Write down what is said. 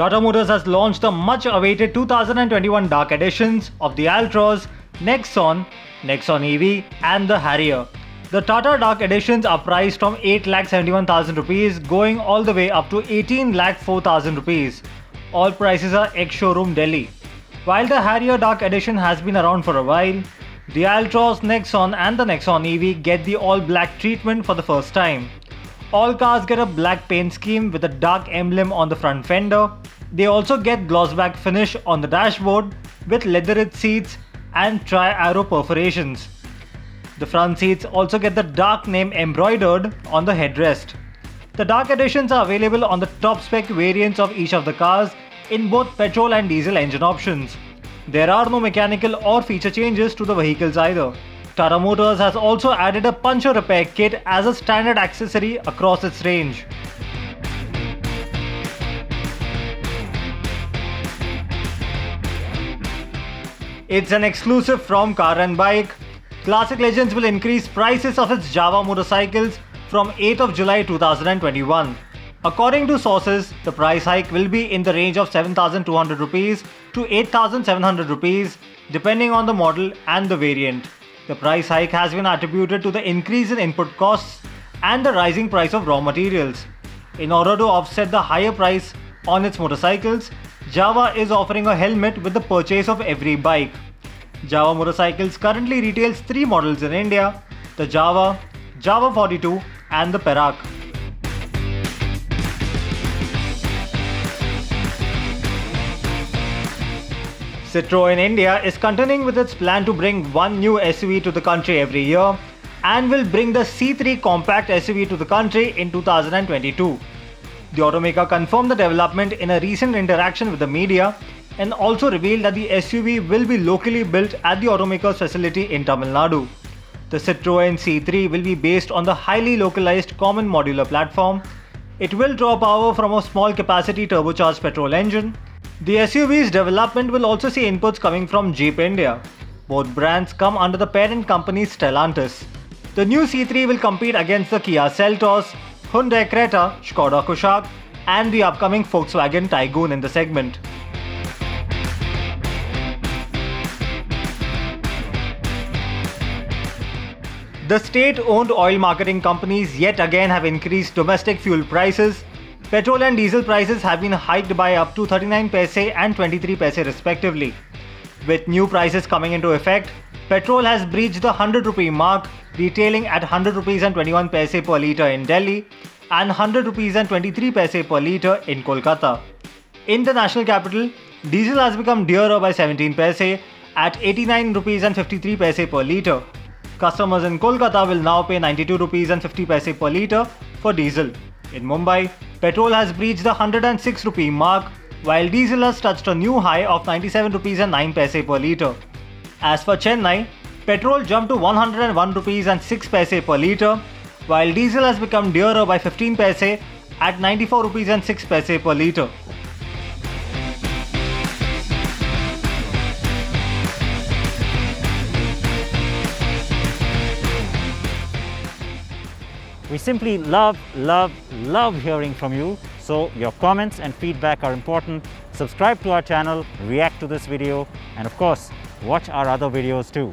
Tata Motors has launched the much awaited 2021 Dark editions of the Altroz, Nexon, Nexon EV and the Harrier. The Tata Dark editions are priced from 8,71,000 rupees going all the way up to 18,04,000 rupees. All prices are ex-showroom Delhi. While the Harrier Dark edition has been around for a while, the Altroz, Nexon and the Nexon EV get the all-black treatment for the first time. All cars get a black paint scheme with a dark emblem on the front fender. They also get glossback finish on the dashboard with leatherette seats and tri-arrow perforations. The front seats also get the dark name embroidered on the headrest. The dark editions are available on the top spec variants of each of the cars in both petrol and diesel engine options. There are no mechanical or feature changes to the vehicles either. Tata Motors has also added a puncture repair kit as a standard accessory across its range. It's an exclusive from Car and Bike. Classic Legends will increase prices of its Jawa motorcycles from 8th of July 2021. According to sources, the price hike will be in the range of 7200 rupees to 8700 rupees depending on the model and the variant. The price hike has been attributed to the increase in input costs and the rising price of raw materials. In order to offset the higher price on its motorcycles, Jawa is offering a helmet with the purchase of every bike. Jawa Motorcycles currently retails three models in India, the Jawa, Jawa 42 and the Perak. Citroën India is continuing with its plan to bring one new SUV to the country every year and will bring the C3 compact SUV to the country in 2022. The automaker confirmed the development in a recent interaction with the media and also revealed that the SUV will be locally built at the automaker's facility in Tamil Nadu. The Citroën C3 will be based on the highly localized common modular platform. It will draw power from a small capacity turbocharged petrol engine the SUV's development will also see inputs coming from Jeep India. Both brands come under the parent company Stellantis. The new C3 will compete against the Kia Seltos, Hyundai Creta, Skoda Kushaq and the upcoming Volkswagen Taigun in the segment. The state-owned oil marketing companies yet again have increased domestic fuel prices Petrol and diesel prices have been hiked by up to 39 paise and 23 paise respectively. With new prices coming into effect, petrol has breached the 100 rupee mark, retailing at 100 rupees and 21 paise per litre in Delhi and 100 rupees and 23 paise per litre in Kolkata. In the national capital, diesel has become dearer by 17 paise at 89 rupees and 53 paise per litre. Customers in Kolkata will now pay 92 rupees and 50 paise per litre for diesel. In Mumbai, petrol has breached the 106 rupee mark, while diesel has touched a new high of 97 rupees and 9 paise per litre. As for Chennai, petrol jumped to 101 rupees and 6 paise per litre, while diesel has become dearer by 15 paise at 94 rupees and 6 paise per litre. We simply love, love, love hearing from you. So your comments and feedback are important. Subscribe to our channel, react to this video, and of course, watch our other videos too.